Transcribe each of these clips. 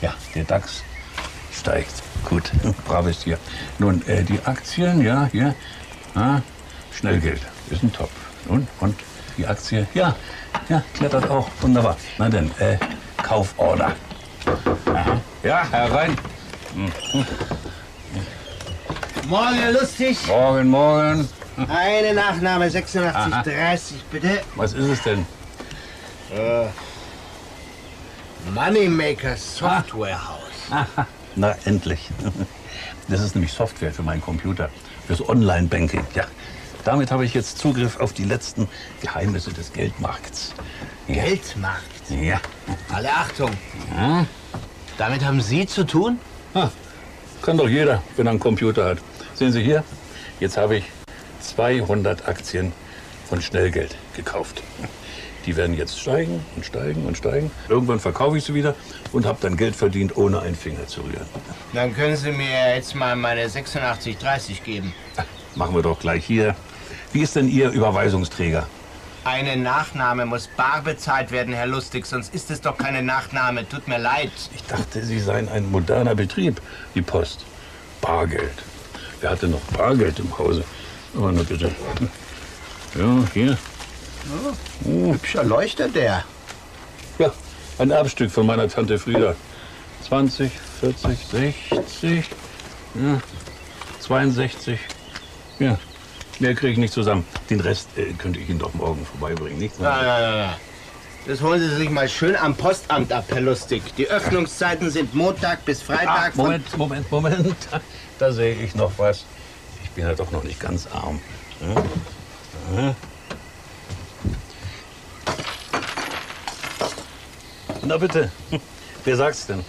Ja, der DAX steigt. Gut, braves Tier. Nun, äh, die Aktien, ja, hier, ah, Schnellgeld, ist ein Top. Und, und die Aktie, ja, ja, klettert auch. Wunderbar. Na denn, äh, Kauforder. Aha. Ja, herein. Morgen, Herr Lustig. Morgen, morgen. Eine Nachname 8630, bitte. Was ist es denn? Moneymaker Software House. Na, endlich. Das ist nämlich Software für meinen Computer, fürs Online-Banking. Ja, damit habe ich jetzt Zugriff auf die letzten Geheimnisse des Geldmarkts. Ja. Geldmarkt. Ja. Alle Achtung. Damit haben Sie zu tun? Ah, kann doch jeder, wenn er einen Computer hat. Sehen Sie hier, jetzt habe ich 200 Aktien von Schnellgeld gekauft. Die werden jetzt steigen und steigen und steigen. Irgendwann verkaufe ich sie wieder und habe dann Geld verdient, ohne einen Finger zu rühren. Dann können Sie mir jetzt mal meine 8630 geben. Machen wir doch gleich hier. Wie ist denn Ihr Überweisungsträger? Eine Nachname muss bar bezahlt werden, Herr Lustig, sonst ist es doch keine Nachname. Tut mir leid. Ich dachte, Sie seien ein moderner Betrieb, die Post. Bargeld. Wer hatte noch Bargeld im Hause? Aber na bitte. Ja, hier. Hübscher Leuchter der. Ja, ein Erbstück von meiner Tante Frieda. 20, 40, 60, ja, 62. Ja, mehr kriege ich nicht zusammen. Den Rest äh, könnte ich Ihnen doch morgen vorbeibringen, nicht? Na, na, na. Das holen Sie sich mal schön am Postamt ab, Herr Lustig. Die Öffnungszeiten sind Montag bis Freitag. von- Moment, Moment, Moment. Da sehe ich noch was. Ich bin ja doch noch nicht ganz arm. Ja? Ja. Na bitte, wer sagt's denn?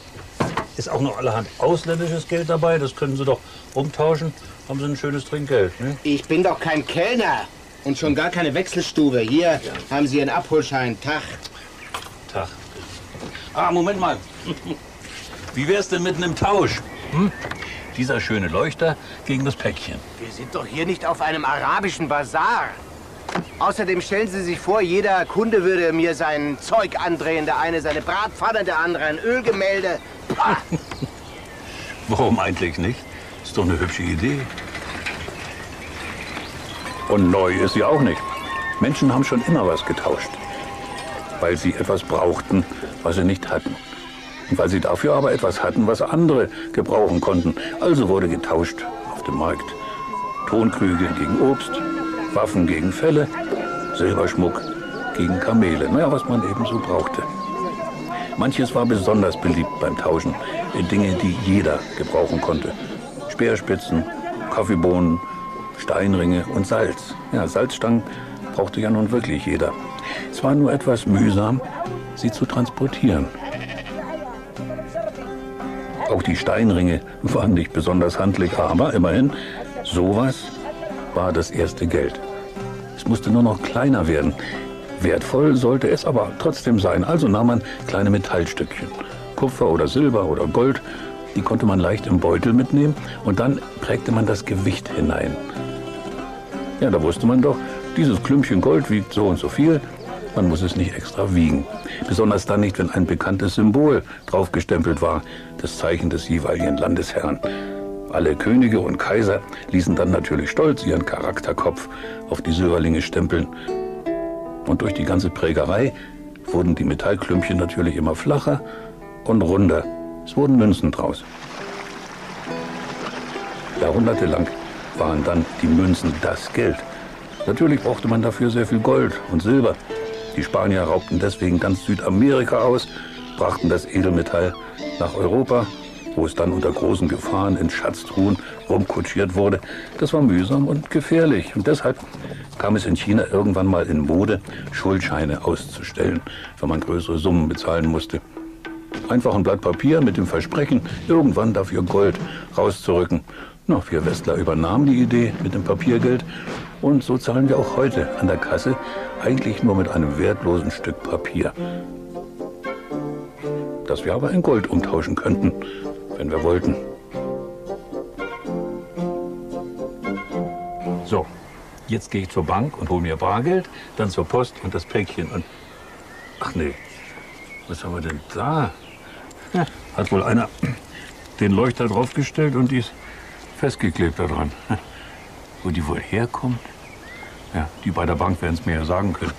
Ist auch noch allerhand ausländisches Geld dabei? Das können Sie doch umtauschen. Haben Sie ein schönes Trinkgeld. Ne? Ich bin doch kein Kellner. Und schon gar keine Wechselstube. Hier haben Sie Ihren Abholschein. Tag. Tag. Ah, Moment mal. Wie wär's denn mit einem Tausch? Hm? Dieser schöne Leuchter gegen das Päckchen. Wir sind doch hier nicht auf einem arabischen Bazar. Außerdem stellen Sie sich vor, jeder Kunde würde mir sein Zeug andrehen. Der eine seine Bratpfanne, der andere ein Ölgemälde. Pah! Warum eigentlich nicht? Ist doch eine hübsche Idee. Und neu ist sie auch nicht. Menschen haben schon immer was getauscht, weil sie etwas brauchten, was sie nicht hatten. Und weil sie dafür aber etwas hatten, was andere gebrauchen konnten. Also wurde getauscht auf dem Markt. Tonkrüge gegen Obst, Waffen gegen Felle, Silberschmuck gegen Kamele. Naja, was man eben so brauchte. Manches war besonders beliebt beim Tauschen. Dinge, die jeder gebrauchen konnte. Speerspitzen, Kaffeebohnen, Steinringe und Salz. Ja, Salzstangen brauchte ja nun wirklich jeder. Es war nur etwas mühsam, sie zu transportieren. Auch die Steinringe waren nicht besonders handlich, aber immerhin, sowas war das erste Geld. Es musste nur noch kleiner werden. Wertvoll sollte es aber trotzdem sein. Also nahm man kleine Metallstückchen. Kupfer oder Silber oder Gold. Die konnte man leicht im Beutel mitnehmen und dann prägte man das Gewicht hinein. Ja, da wusste man doch, dieses Klümpchen Gold wiegt so und so viel. Man muss es nicht extra wiegen. Besonders dann nicht, wenn ein bekanntes Symbol draufgestempelt war, das Zeichen des jeweiligen Landesherrn. Alle Könige und Kaiser ließen dann natürlich stolz ihren Charakterkopf auf die Silberlinge stempeln. Und durch die ganze Prägerei wurden die Metallklümpchen natürlich immer flacher und runder. Es wurden Münzen draus. Jahrhundertelang waren dann die Münzen das Geld. Natürlich brauchte man dafür sehr viel Gold und Silber. Die Spanier raubten deswegen ganz Südamerika aus, brachten das Edelmetall nach Europa, wo es dann unter großen Gefahren in Schatztruhen rumkutschiert wurde. Das war mühsam und gefährlich. Und deshalb kam es in China irgendwann mal in Mode, Schuldscheine auszustellen, wenn man größere Summen bezahlen musste. Einfach ein Blatt Papier mit dem Versprechen, irgendwann dafür Gold rauszurücken. Na, wir Westler übernahmen die Idee mit dem Papiergeld und so zahlen wir auch heute an der Kasse eigentlich nur mit einem wertlosen Stück Papier. Das wir aber in Gold umtauschen könnten, wenn wir wollten. So, jetzt gehe ich zur Bank und hole mir Bargeld, dann zur Post und das Päckchen und... Ach nee, was haben wir denn da? Hat wohl einer den Leuchter draufgestellt und die ist festgeklebt daran. Wo die wohl herkommt? Ja, die bei der Bank werden es mir ja sagen können.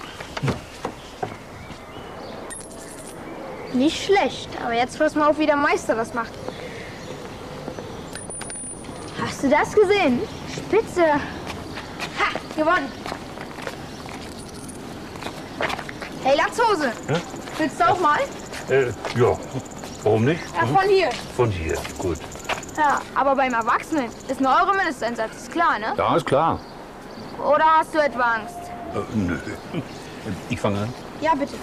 Nicht schlecht, aber jetzt pass mal auf, wie der Meister das macht. Hast du das gesehen? Spitze. Ha, gewonnen. Hey, Latzhose. Ja? Willst du auch mal? Äh, ja. Warum nicht? Ja, von hier. Von hier, gut. Ja, aber beim Erwachsenen ist ein Euro Mindesteinsatz, ist klar, ne? Da ist klar. Oder hast du etwa Angst? Äh, nö. Ich fange an. Ja, bitte.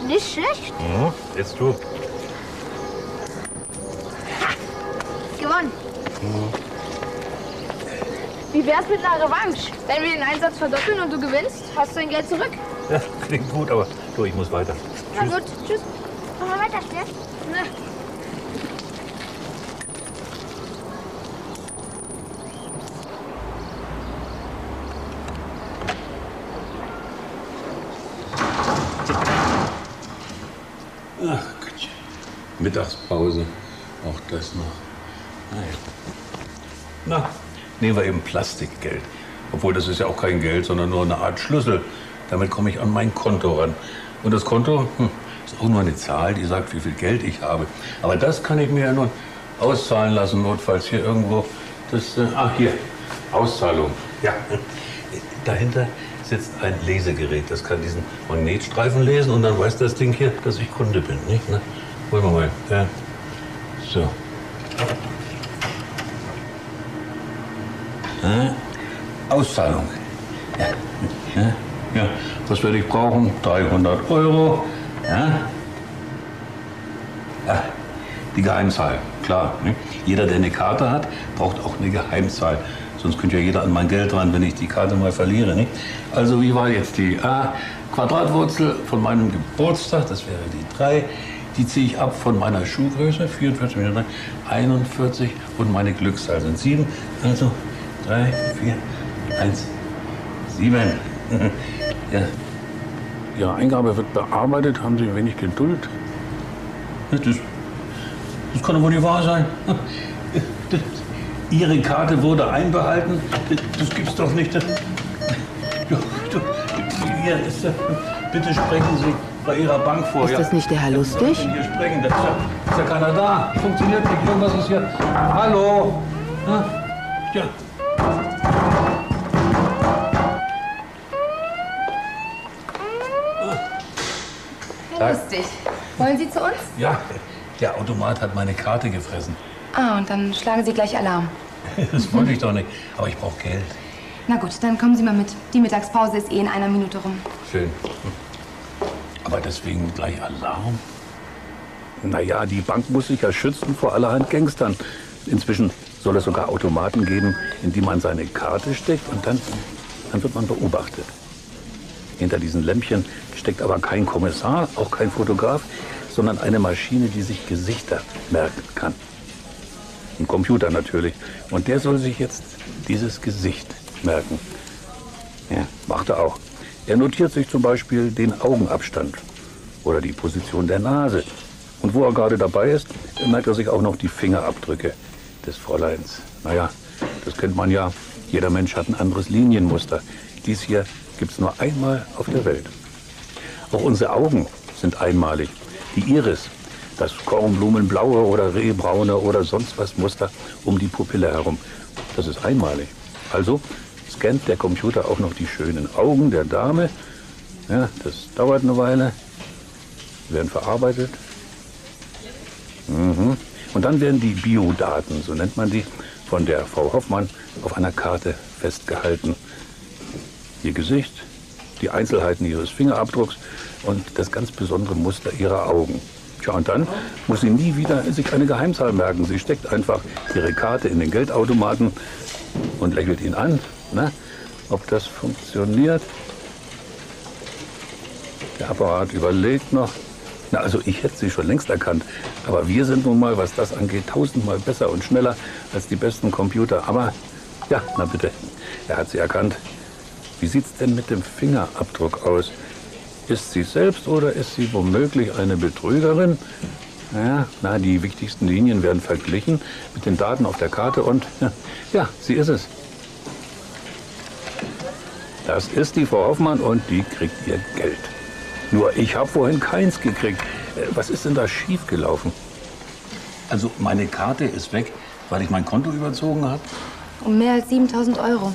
Hm, Nicht schlecht. Mhm. Jetzt du. Gewonnen. Wie wär's mit einer Revanche? Wenn wir den Einsatz verdoppeln und du gewinnst, hast du dein Geld zurück. Ja, klingt gut, aber du, ich muss weiter. Na gut, tschüss. Wollen wir weiterspielen? Ne. Ach, Gottchen. Mittagspause. Auch das noch. Nehmen wir eben Plastikgeld. Obwohl das ist ja auch kein Geld, sondern nur eine Art Schlüssel. Damit komme ich an mein Konto ran. Und das Konto hm, ist auch nur eine Zahl, die sagt, wie viel Geld ich habe. Aber das kann ich mir ja nun auszahlen lassen, notfalls hier irgendwo. Das, äh, ah, hier, Auszahlung. Ja. Dahinter sitzt ein Lesegerät. Das kann diesen Magnetstreifen lesen und dann weiß das Ding hier, dass ich Kunde bin. Nicht? Ne? Holen wir mal. Ja. So. Auszahlung. Ja. Was werde ich brauchen? 300 Euro. Ja. Die Geheimzahl, klar. Ne? Jeder, der eine Karte hat, braucht auch eine Geheimzahl. Sonst könnte ja jeder an mein Geld ran, wenn ich die Karte mal verliere. Nicht? Also wie war jetzt die A? Quadratwurzel von meinem Geburtstag, das wäre die 3. Die ziehe ich ab von meiner Schuhgröße, 44, 41 und meine Glückszahl sind 7. Also 3, 4, 1, 7. ja. Ihre Eingabe wird bearbeitet, haben Sie ein wenig Geduld? Das, das kann doch wohl nicht wahr sein. Das, Ihre Karte wurde einbehalten. Das, das gibt's doch nicht. Das, hier ist, bitte sprechen Sie bei Ihrer Bank vor. Ist das nicht der Herr Lustig? Hier sprechen, da ist ja, ist ja keiner da. Funktioniert nicht. Irgendwas ist hier. Hallo? Ja. Ja. Lustig. Wollen Sie zu uns? Ja, der Automat hat meine Karte gefressen. Ah, und dann schlagen Sie gleich Alarm. Das wollte ich doch nicht. Aber ich brauche Geld. Na gut, dann kommen Sie mal mit. Die Mittagspause ist eh in einer Minute rum. Schön. Aber deswegen gleich Alarm? Naja, die Bank muss sich ja schützen vor allerhand Gangstern. Inzwischen soll es sogar Automaten geben, in die man seine Karte steckt und dann, dann wird man beobachtet. Hinter diesen Lämpchen steckt aber kein Kommissar, auch kein Fotograf, sondern eine Maschine, die sich Gesichter merken kann. Ein Computer natürlich. Und der soll sich jetzt dieses Gesicht merken. Ja, macht er auch. Er notiert sich zum Beispiel den Augenabstand oder die Position der Nase. Und wo er gerade dabei ist, merkt er sich auch noch die Fingerabdrücke des Fräuleins. Naja, das kennt man ja. Jeder Mensch hat ein anderes Linienmuster. Dies hier gibt's nur einmal auf der Welt. Auch unsere Augen sind einmalig. Die Iris, das Kornblumenblaue oder Rehbraune oder sonst was Muster um die Pupille herum, das ist einmalig. Also scannt der Computer auch noch die schönen Augen der Dame. Ja, das dauert eine Weile. Werden verarbeitet. Mhm. Und dann werden die Biodaten, so nennt man die, von der Frau Hoffmann auf einer Karte festgehalten. Ihr Gesicht, die Einzelheiten ihres Fingerabdrucks und das ganz besondere Muster ihrer Augen. Tja, und dann muss sie nie wieder sich eine Geheimzahl merken. Sie steckt einfach ihre Karte in den Geldautomaten und lächelt ihn an. Na, ob das funktioniert? Der Apparat überlegt noch. Na, also ich hätte sie schon längst erkannt. Aber wir sind nun mal, was das angeht, tausendmal besser und schneller als die besten Computer. Aber ja, na bitte, er hat sie erkannt. Wie sieht's denn mit dem Fingerabdruck aus? Ist sie selbst oder ist sie womöglich eine Betrügerin? Ja, na, die wichtigsten Linien werden verglichen mit den Daten auf der Karte und ja, sie ist es. Das ist die Frau Hoffmann und die kriegt ihr Geld. Nur ich habe vorhin keins gekriegt. Äh, Was ist denn da schiefgelaufen? Also meine Karte ist weg, weil ich mein Konto überzogen habe. Um mehr als 7000 Euro.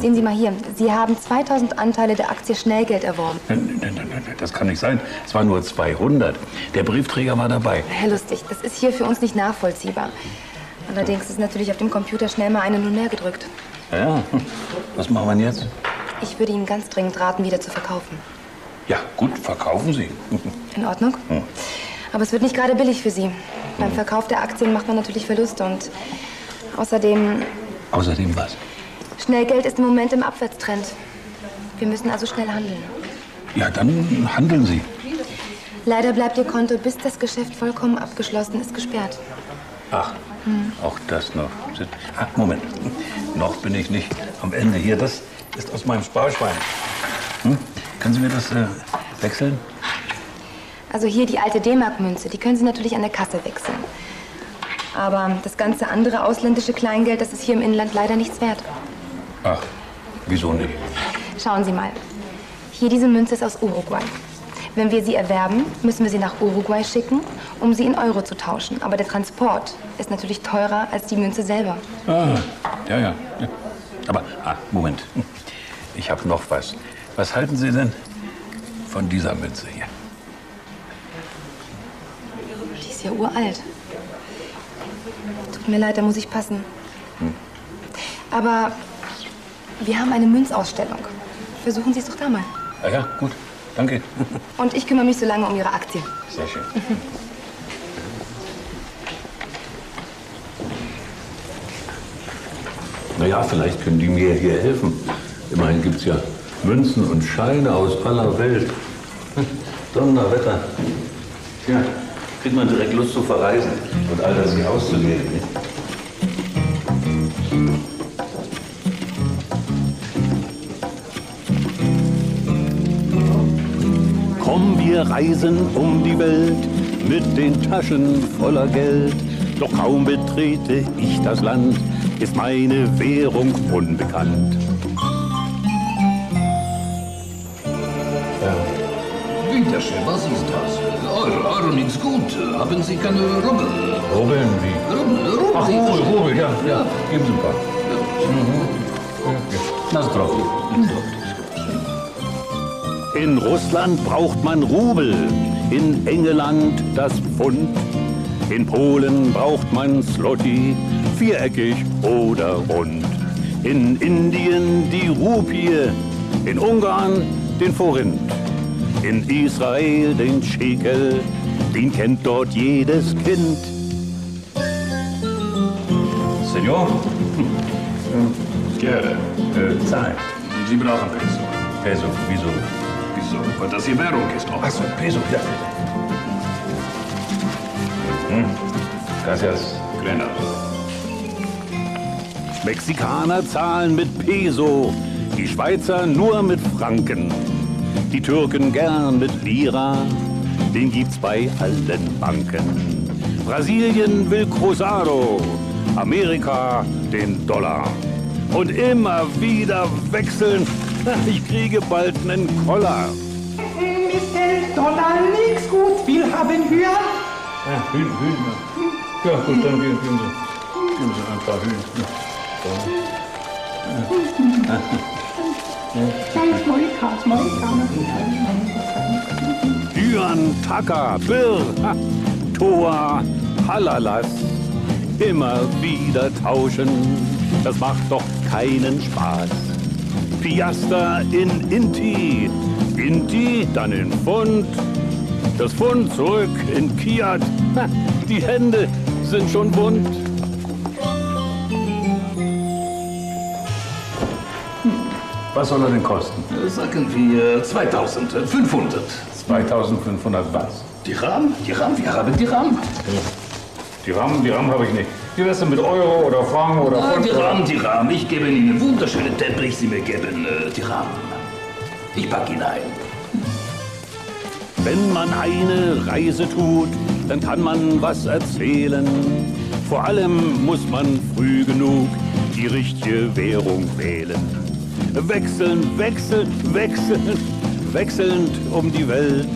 Sehen Sie mal hier. Sie haben 2000 Anteile der Aktie Schnellgeld erworben. Nein, nein, nein, nein, Das kann nicht sein. Es waren nur 200. Der Briefträger war dabei. Herr Lustig, das ist hier für uns nicht nachvollziehbar. Allerdings ist natürlich auf dem Computer schnell mal eine Null mehr gedrückt. Ja, was machen wir jetzt? Ich würde Ihnen ganz dringend raten, wieder zu verkaufen. Ja, gut, verkaufen Sie. In Ordnung? Aber es wird nicht gerade billig für Sie. Beim Verkauf der Aktien macht man natürlich Verluste und außerdem, Außerdem was? Schnellgeld ist im Moment im Abwärtstrend. Wir müssen also schnell handeln. Ja, dann handeln Sie. Leider bleibt Ihr Konto, bis das Geschäft vollkommen abgeschlossen ist, gesperrt. Ach, auch das noch. Ah, Moment. Noch bin ich nicht am Ende hier. Das ist aus meinem Sparschwein. Hm? Können Sie mir das äh, wechseln? Also hier die alte D-Mark-Münze, die können Sie natürlich an der Kasse wechseln. Aber das ganze andere ausländische Kleingeld, das ist hier im Inland leider nichts wert. Ach, wieso nicht? Schauen Sie mal. Hier diese Münze ist aus Uruguay. Wenn wir sie erwerben, müssen wir sie nach Uruguay schicken, um sie in Euro zu tauschen. Aber der Transport ist natürlich teurer als die Münze selber. Ah, ja, ja. ja. Aber, ah, Moment. Ich habe noch was. Was halten Sie denn von dieser Münze hier? Die ist ja uralt. Tut mir leid, da muss ich passen. Aber wir haben eine Münzausstellung. Versuchen Sie es doch da mal. Ah ja, gut. Danke. Und ich kümmere mich so lange um Ihre Aktien. Sehr schön. Naja, vielleicht können die mir hier helfen. Immerhin gibt es ja Münzen und Scheine aus aller Welt. Donnerwetter. Tja, kriegt man direkt Lust zu verreisen und all das hier auszugeben. Wir reisen um die Welt mit den Taschen voller Geld. Doch kaum betrete ich das Land, ist meine Währung unbekannt. Schön, was ist das? Euro, Euro nichts gut. Haben Sie keine Rubel? Rubbeln wie? Rubel, Rubel. Ach, Rubel, Rubel, ja, ja. Geben Sie ein paar. Na, drauf. In Russland braucht man Rubel, in England das Pfund. In Polen braucht man Slotty, viereckig oder rund. In Indien die Rupie, in Ungarn den Forint. In Israel den Schekel, den kennt dort jedes Kind. Senor? Gerne. Äh, Zahlen. Sie brauchen Peso. Peso, wieso? Wieso? Weil das die Währung ist. Oh. Achso, Peso, ja. Hm. Gracias. Grenada. Mexikaner zahlen mit Peso, die Schweizer nur mit Franken. Die Türken gern mit Lira, den gibt's bei allen Banken. Brasilien will Cruzado, Amerika den Dollar. Und immer wieder wechseln, ich kriege bald nen Koller. Mit dem Dollar nichts gut. Wir haben Hühner. Ja, Hühn, Hühn. Ja, gut, dann geben, geben Sie, geben Sie ein paar Hühn. Ganz Moikas, Moikaner. Hyan, Taka, Bir, ha, Toa, Halalas. Immer wieder tauschen, das macht doch keinen Spaß. Piaster in Inti, Inti dann in Pfund, das Pfund zurück in Kiat. Die Hände sind schon wund. Was soll er denn kosten? Sagen wir 2500. 2500 was? Dirham? Dirham? Wir haben Dirham. Die Rahmen, die Rahmen habe ich nicht. Wie wär's denn mit Euro oder Franken oder Ah, Pfund? Dirham, Dirham. Ich gebe Ihnen wunderschönen Teppich. Sie mir geben äh, Dirham. Ich packe ihn ein. Wenn man eine Reise tut, dann kann man was erzählen. Vor allem muss man früh genug die richtige Währung wählen. Wechseln, wechseln, wechseln, wechselnd um die Welt.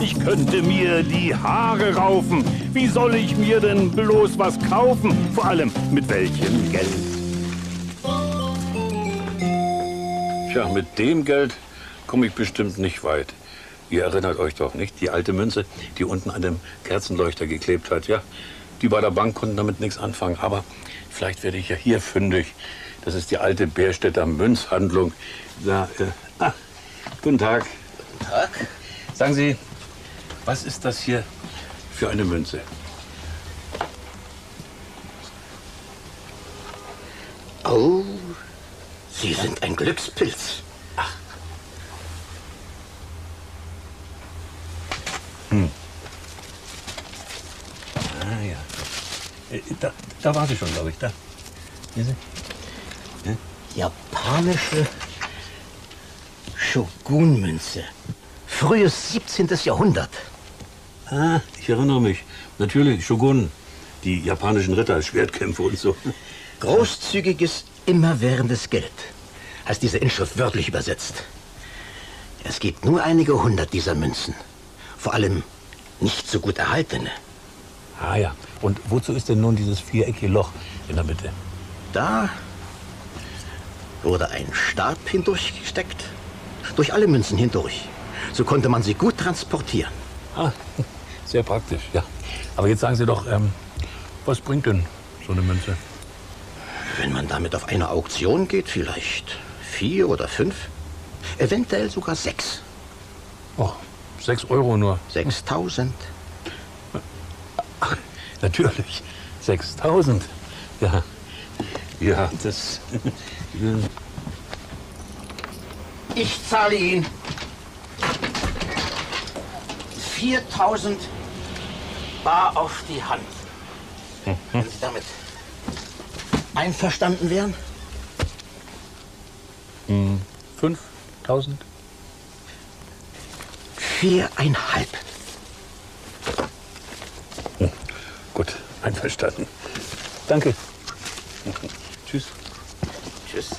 Ich könnte mir die Haare raufen. Wie soll ich mir denn bloß was kaufen? Vor allem mit welchem Geld? Tja, mit dem Geld komme ich bestimmt nicht weit. Ihr erinnert euch doch nicht, die alte Münze, die unten an dem Kerzenleuchter geklebt hat. Ja, die bei der Bank konnten damit nichts anfangen. Aber vielleicht werde ich ja hier fündig. Das ist die alte Bärstädter Münzhandlung. Da, äh, ah, guten Tag. Guten Tag. Sagen Sie, was ist das hier für eine Münze? Oh, Sie sind ein Glückspilz. Ah ja. Äh, Da, da war sie schon, glaube ich. Da. Hier sie. Japanische Shogun-Münze. Frühes 17. Jahrhundert. Ah, ich erinnere mich. Natürlich, Shogun. Die japanischen Ritter, Schwertkämpfe und so. Großzügiges, immerwährendes Geld. Heißt diese Inschrift wörtlich übersetzt. Es gibt nur einige hundert dieser Münzen. Vor allem nicht so gut erhaltene. Ah ja. Und wozu ist denn nun dieses viereckige Loch in der Mitte? Da wurde ein Stab hindurchgesteckt. Durch alle Münzen hindurch. So konnte man sie gut transportieren. Ah, sehr praktisch, ja. Aber jetzt sagen Sie doch, ähm, was bringt denn so eine Münze? Wenn man damit auf eine Auktion geht, vielleicht vier oder fünf. Eventuell sogar sechs. Oh, sechs Euro nur. 6000. Natürlich. 6000. Ja. Ja, das. Ich zahle Ihnen 4000 bar auf die Hand. Wenn Sie damit einverstanden wären? 5000? Viereinhalb. Gut, einverstanden. Danke. Tschüss. Tschüss.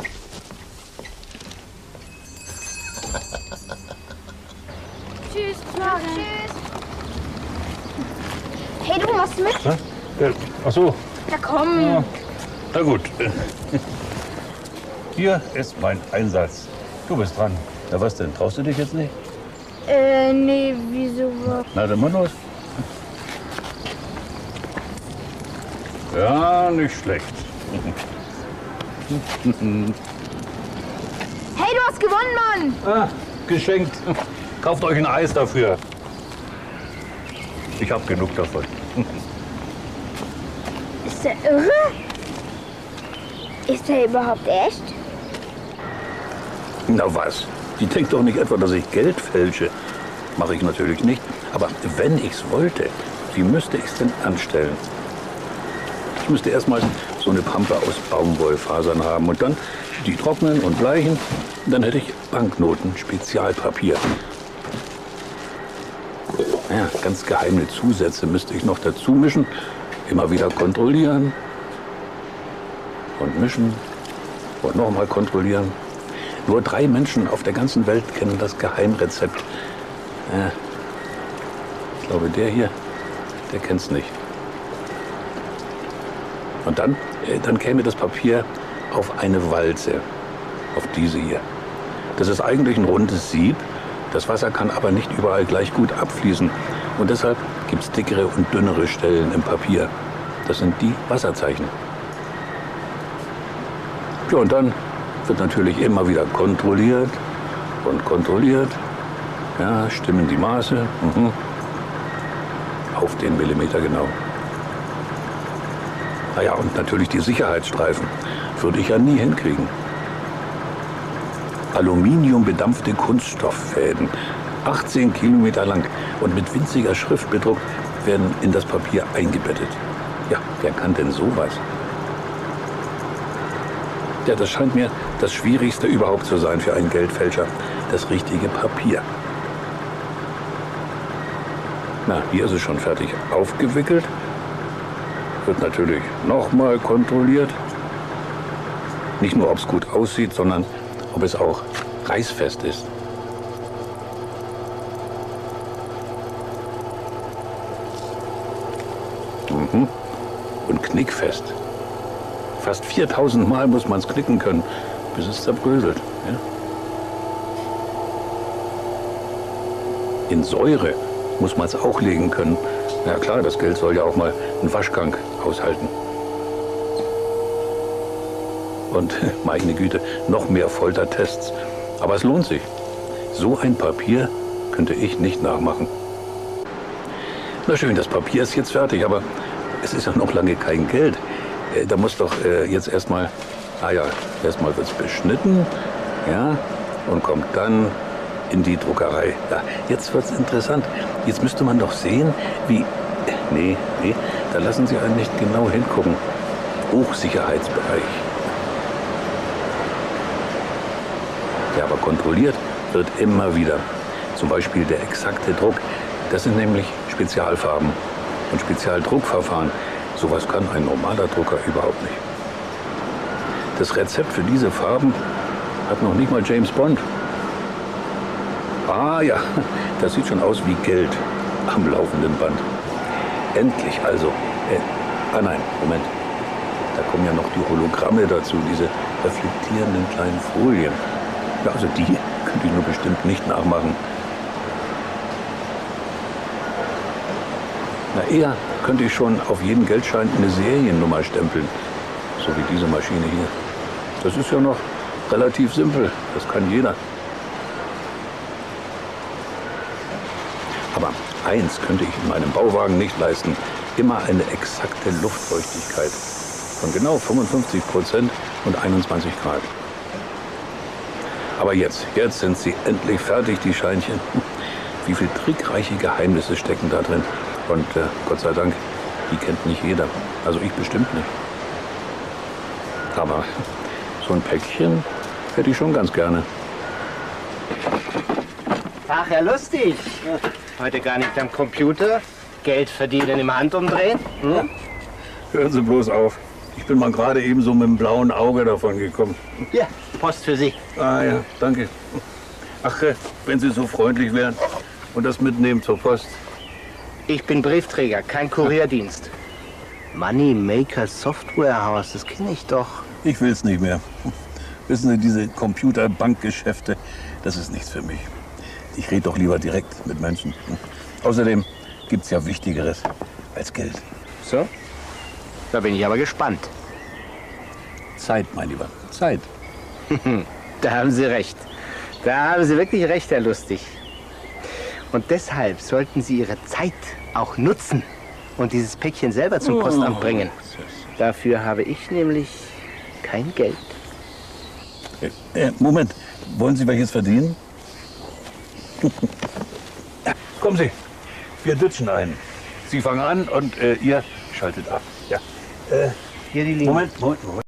Tschüss, Tschüss. Hey, du machst mit? Ja? Ach so, Ja, komm. Ja. na gut. Hier ist mein Einsatz. Du bist dran. Na was denn? Traust du dich jetzt nicht? Äh, nee, wieso? Na, dann mal los. Ja, nicht schlecht. Hey, du hast gewonnen, Mann! Ah, geschenkt. Kauft euch ein Eis dafür. Ich hab genug davon. Ist der irre? Ist der überhaupt echt? Na was? Die denkt doch nicht etwa, dass ich Geld fälsche. Mache ich natürlich nicht. Aber wenn ich's wollte, wie müsste ich's denn anstellen? Ich müsste erstmal so eine Pampe aus Baumwollfasern haben und dann die trocknen und bleichen. Dann hätte ich Banknoten, Spezialpapier. Ja, ganz geheime Zusätze müsste ich noch dazu mischen. Immer wieder kontrollieren. Und mischen. Und nochmal kontrollieren. Nur drei Menschen auf der ganzen Welt kennen das Geheimrezept. Ja, ich glaube, der hier, der kennt's nicht. Und dann, äh, dann käme das Papier auf eine Walze, auf diese hier. Das ist eigentlich ein rundes Sieb. Das Wasser kann aber nicht überall gleich gut abfließen. Und deshalb gibt's dickere und dünnere Stellen im Papier. Das sind die Wasserzeichen. Ja, und dann wird natürlich immer wieder kontrolliert und kontrolliert. Ja, stimmen die Maße. Mhm. Auf den Millimeter genau. Naja, und natürlich die Sicherheitsstreifen. Würde ich ja nie hinkriegen. Aluminiumbedampfte Kunststofffäden. 18 Kilometer lang und mit winziger Schrift bedruckt werden in das Papier eingebettet. Ja, wer kann denn sowas? Ja, das scheint mir das Schwierigste überhaupt zu sein für einen Geldfälscher. Das richtige Papier. Na, hier ist es schon fertig aufgewickelt. Wird natürlich nochmal kontrolliert. Nicht nur, ob es gut aussieht, sondern ob es auch reißfest ist. Mhm. Und knickfest. Fast 4000 Mal muss man es knicken können, bis es zerbröselt. Ja? In Säure muss man es auch legen können. Ja klar, das Geld soll ja auch mal einen Waschgang aushalten. Und meine Güte, noch mehr Foltertests. Aber es lohnt sich. So ein Papier könnte ich nicht nachmachen. Na schön, das Papier ist jetzt fertig, aber es ist ja noch lange kein Geld. Äh, Da muss doch äh, jetzt erstmal, ah ja, erstmal wird es beschnitten, ja, und kommt dann in die Druckerei. Ja, jetzt wird es interessant. Jetzt müsste man doch sehen, wie, äh, nee, nee, da lassen Sie einen nicht genau hingucken. Hochsicherheitsbereich. Ja, aber kontrolliert wird immer wieder. Zum Beispiel der exakte Druck. Das sind nämlich Spezialfarben und Spezialdruckverfahren. Sowas kann ein normaler Drucker überhaupt nicht. Das Rezept für diese Farben hat noch nicht mal James Bond. Ah ja, das sieht schon aus wie Geld am laufenden Band. Endlich also. Äh, ah nein, Moment. Da kommen ja noch die Hologramme dazu, diese reflektierenden kleinen Folien. Also die könnte ich nur bestimmt nicht nachmachen. Na, eher könnte ich schon auf jeden Geldschein eine Seriennummer stempeln. So wie diese Maschine hier. Das ist ja noch relativ simpel. Das kann jeder. Aber eins könnte ich in meinem Bauwagen nicht leisten. Immer eine exakte Luftfeuchtigkeit von genau 55 Prozent und 21 Grad. Aber jetzt, jetzt sind sie endlich fertig, die Scheinchen. Wie viele trickreiche Geheimnisse stecken da drin. Und äh, Gott sei Dank, die kennt nicht jeder. Also ich bestimmt nicht. Aber so ein Päckchen hätte ich schon ganz gerne. Ach, Herr Lustig. Heute gar nicht am Computer. Geld verdienen im Handumdrehen. Hm? Hören Sie bloß auf. Ich bin mal gerade eben so mit dem blauen Auge davon gekommen. Ja, Post für Sie. Ah ja, danke. Ach, äh, wenn Sie so freundlich wären und das mitnehmen zur Post. Ich bin Briefträger, kein Kurierdienst. Moneymaker Software House, das kenne ich doch. Ich will's nicht mehr. Wissen Sie, diese Computerbankgeschäfte, das ist nichts für mich. Ich rede doch lieber direkt mit Menschen. Außerdem gibt's ja Wichtigeres als Geld. So? Da bin ich aber gespannt. Zeit, mein Lieber, Zeit. Da haben Sie recht. Da haben Sie wirklich recht, Herr Lustig. Und deshalb sollten Sie Ihre Zeit auch nutzen und dieses Päckchen selber zum Postamt bringen. Dafür habe ich nämlich kein Geld. Äh, äh, Moment, wollen Sie welches verdienen? ja, kommen Sie, wir dütschen ein. Sie fangen an und äh, ihr schaltet ab. Ja. Hier die Linie. Moment, Moment, Moment.